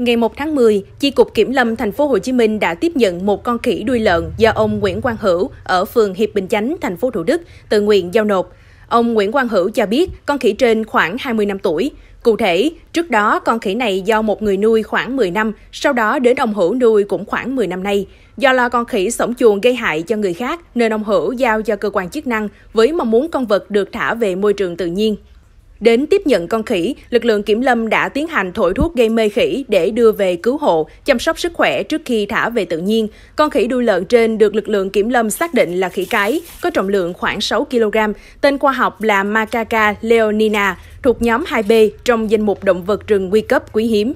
Ngày 1 tháng 10, Chi cục Kiểm lâm thành phố Hồ Chí Minh đã tiếp nhận một con khỉ đuôi lợn do ông Nguyễn Quang Hữu ở phường Hiệp Bình Chánh, thành phố Thủ Đức tự nguyện giao nộp. Ông Nguyễn Quang Hữu cho biết con khỉ trên khoảng 20 năm tuổi. Cụ thể, trước đó con khỉ này do một người nuôi khoảng 10 năm, sau đó đến ông Hữu nuôi cũng khoảng 10 năm nay. Do lo con khỉ sống chuồng gây hại cho người khác nên ông Hữu giao cho cơ quan chức năng với mong muốn con vật được thả về môi trường tự nhiên. Đến tiếp nhận con khỉ, lực lượng kiểm lâm đã tiến hành thổi thuốc gây mê khỉ để đưa về cứu hộ, chăm sóc sức khỏe trước khi thả về tự nhiên. Con khỉ đuôi lợn trên được lực lượng kiểm lâm xác định là khỉ cái, có trọng lượng khoảng 6 kg, tên khoa học là Macaca leonina, thuộc nhóm 2B trong danh mục động vật rừng nguy cấp quý hiếm.